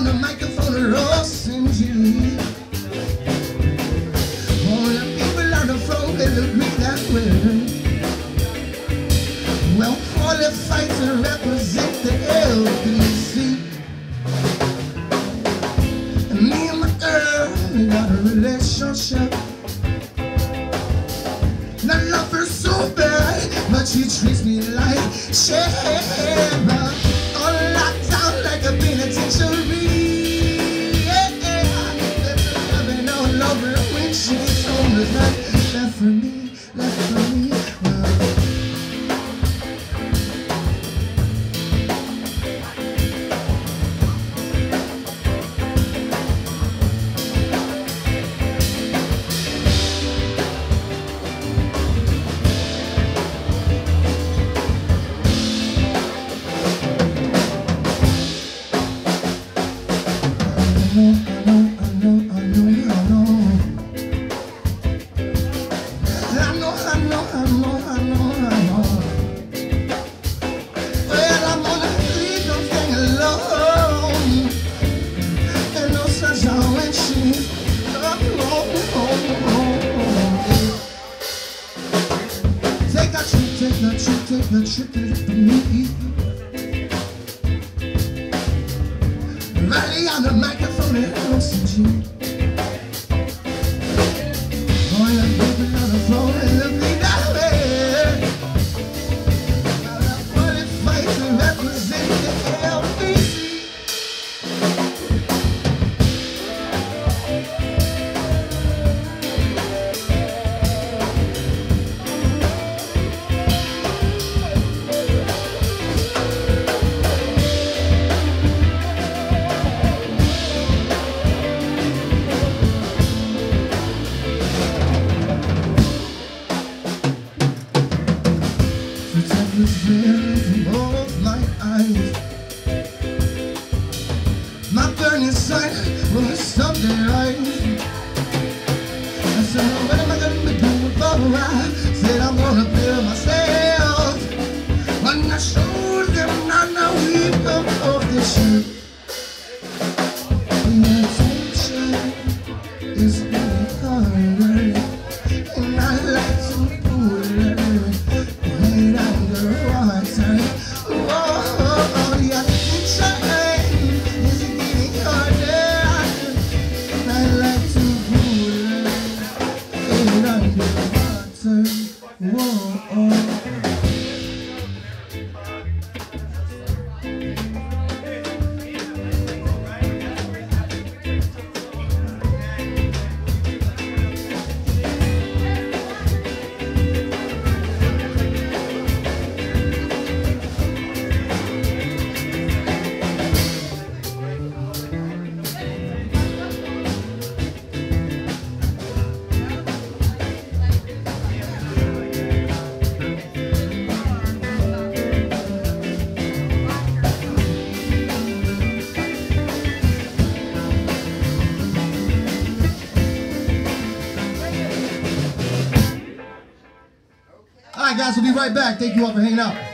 on the microphone Ross and Julie. All the people on the phone, they look me that way. Well qualified to represent the LBC. Me and my girl, we got a relationship. And I love her so bad, but she treats for me. That's not trick, that's not trick, that's me. Money on the microphone and oxygen. eyes My burning sight will someday rise I said, what am I gonna be doing before I said I'm gonna feel myself? When I showed them I know we've come off the ship oh, oh. right, guys. We'll be right back. Thank you all for hanging out.